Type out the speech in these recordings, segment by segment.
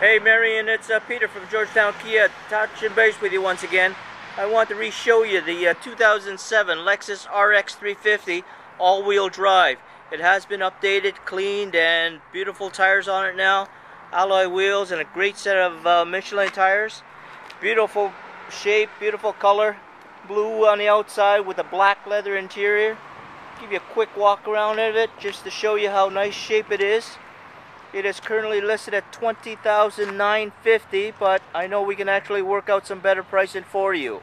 Hey Marion, it's uh, Peter from Georgetown Kia, touching base with you once again. I want to re-show you the uh, 2007 Lexus RX 350 all-wheel drive. It has been updated, cleaned, and beautiful tires on it now. Alloy wheels and a great set of uh, Michelin tires. Beautiful shape, beautiful color. Blue on the outside with a black leather interior. Give you a quick walk around of it just to show you how nice shape it is. It is currently listed at $20,950, but I know we can actually work out some better pricing for you.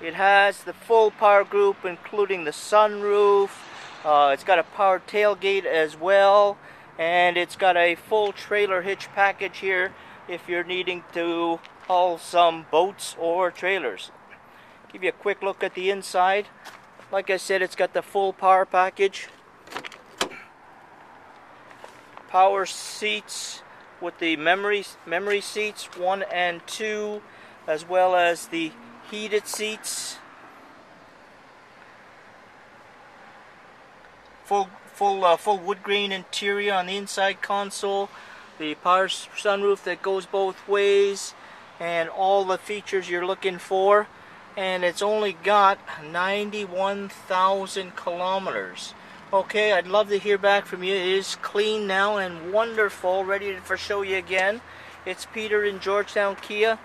It has the full power group, including the sunroof. Uh, it's got a power tailgate as well, and it's got a full trailer hitch package here if you're needing to haul some boats or trailers. Give you a quick look at the inside. Like I said, it's got the full power package power seats with the memory memory seats one and two as well as the heated seats. Full full uh, full wood grain interior on the inside console the power sunroof that goes both ways and all the features you're looking for. And it's only got 91,000 kilometers Okay, I'd love to hear back from you. It is clean now and wonderful, ready for show you again. It's Peter in Georgetown Kia,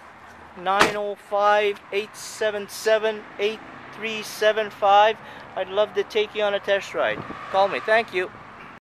905-877-8375. I'd love to take you on a test ride. Call me. Thank you.